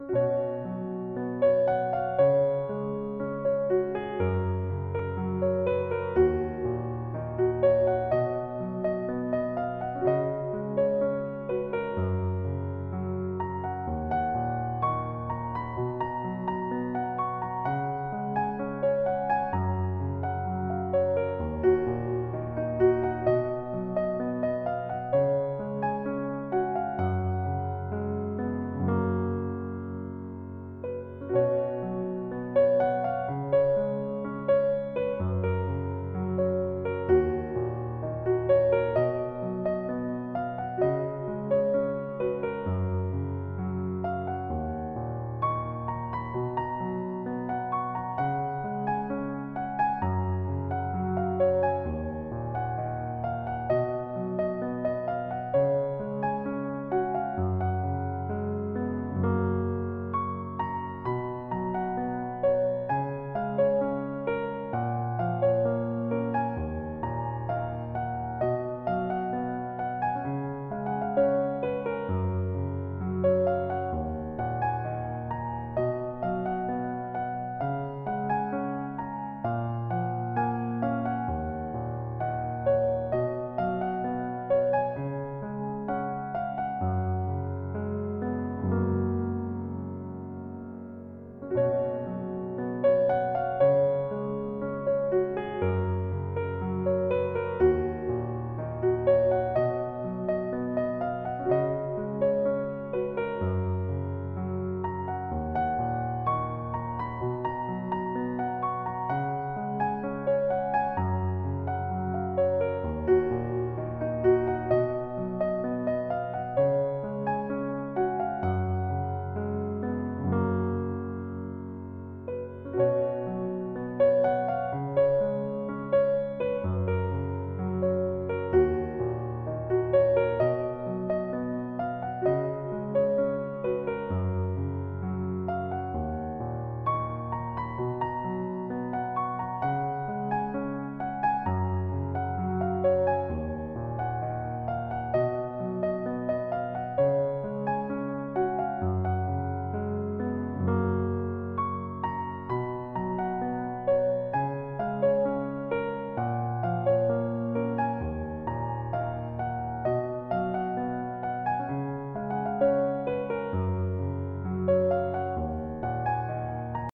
you